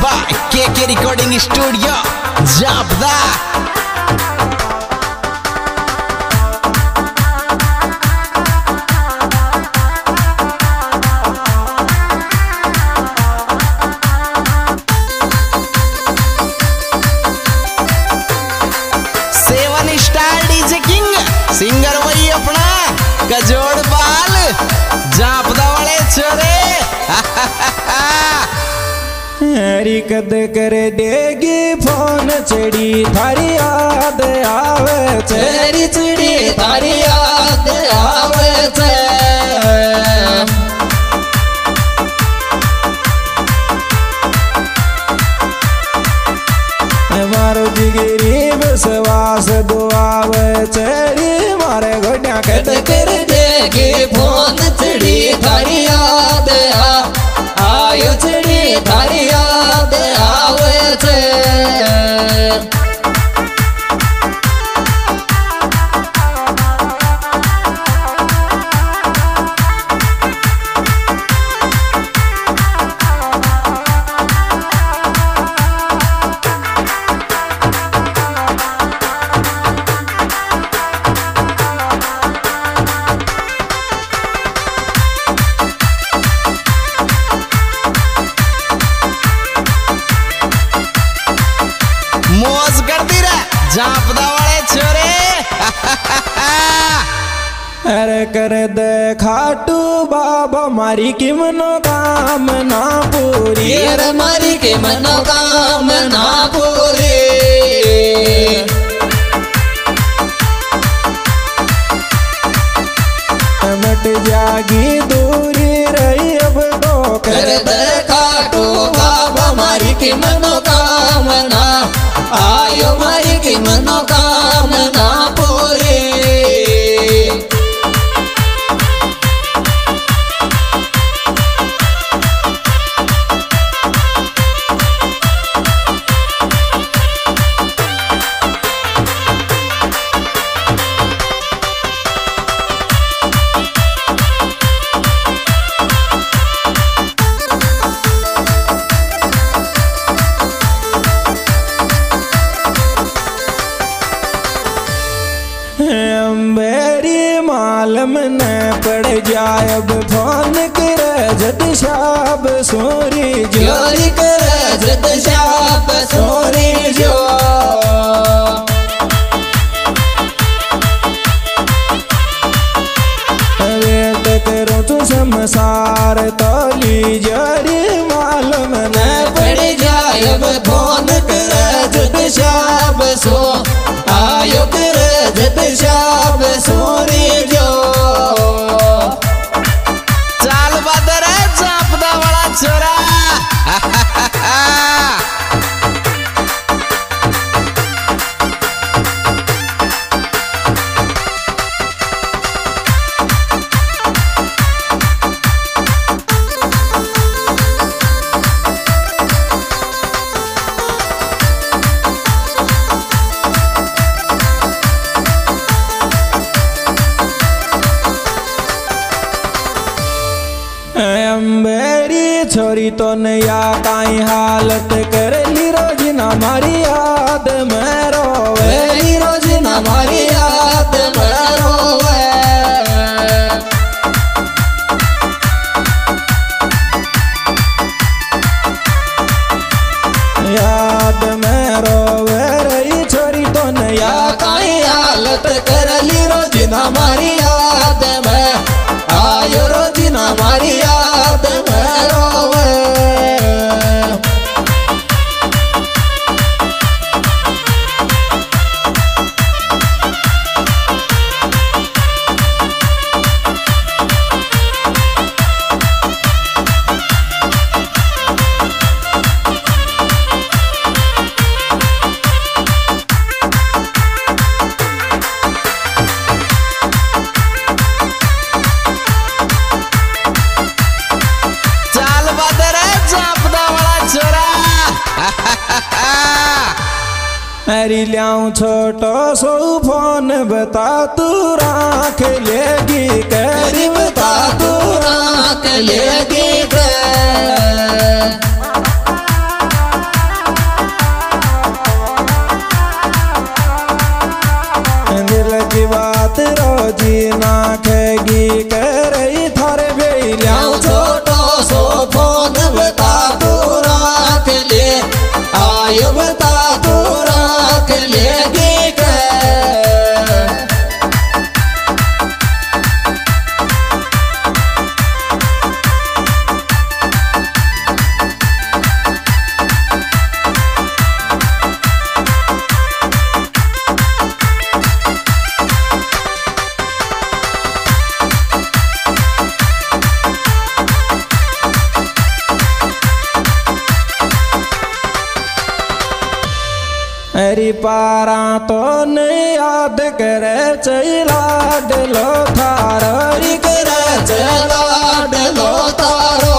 by KK Recording Studio, Japda. Seven star DJ king singer वही अपना गजोड़ बाल जापदा वाले छोरे हरी कद कर देगी फ़ोन चढ़ी थारी याद आवे चेरी चिड़ी तारी याद आवे छे। मारो जिगरी विश्वास दुआवे चढ़ी मारे गोड्या कद कर देगी फ़ोन चिड़ी तारी अरे कर दे खाटू बाबा मारी की मनोकामना पूरी। हीर मारी के मनोकामना पूरी। मट जागी दूरी रही अब तो कर कर दे खाटू बाबा मारी की मनोकामना। आयो मालम न पड़ जाए अब फ़ोन कर जद शाप सोरी जो कर जद शाप सोरी जो। संसार तोली जरी, मालम न पड़ जाए अब फ़ोन कर जद शाप सो आयो कर जद शाप छोरी तो नया काई हालत कर ली ना मारी याद में रोवे। ली न मारी मेरी लियाऊं छोटो सो फ़ोन बता तू राख लेगी करीब बता तू राख लेगी। हरी पारा तो नहीं याद करे चला डलो थार करे चला डलो तारो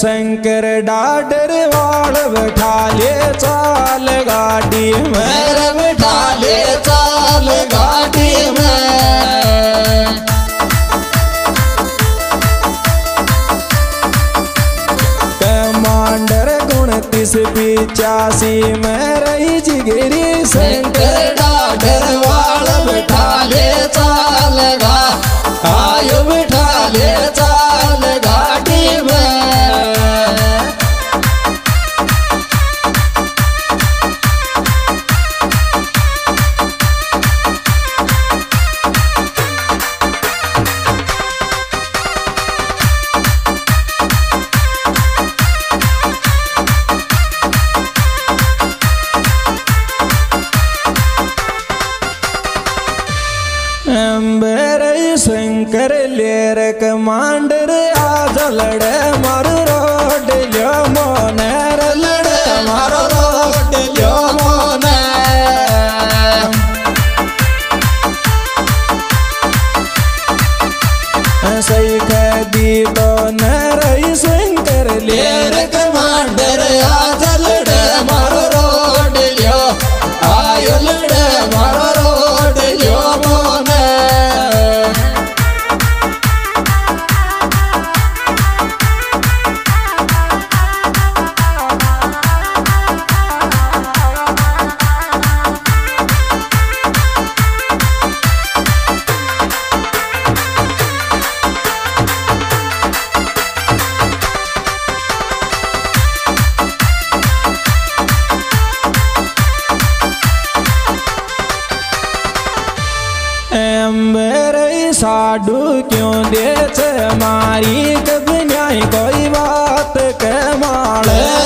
शंकर डाडर वाल बैठा ले चाल गाड़ी में। मेरे बिठा ले चाल गाड़ी में। कमांडर उनतीस पिचासी में रही जिगरी शंकर।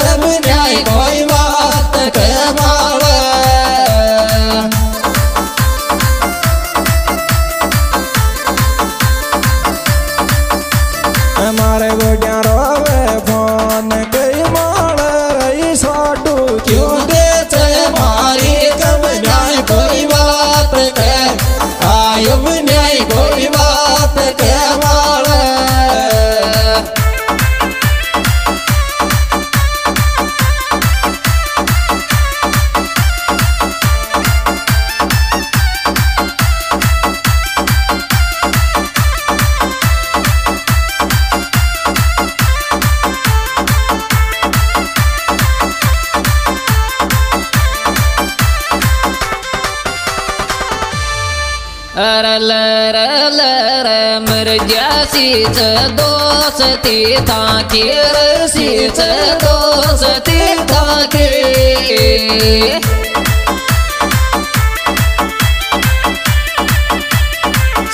sớm nay gọi अरल रल र मर जासीच दोस्ती ताकी रसीच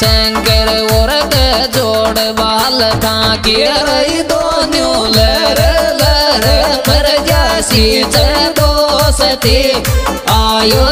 शंकर जोड़ बाल ताकी रई दोन्यों लर लर दोस्ती आयो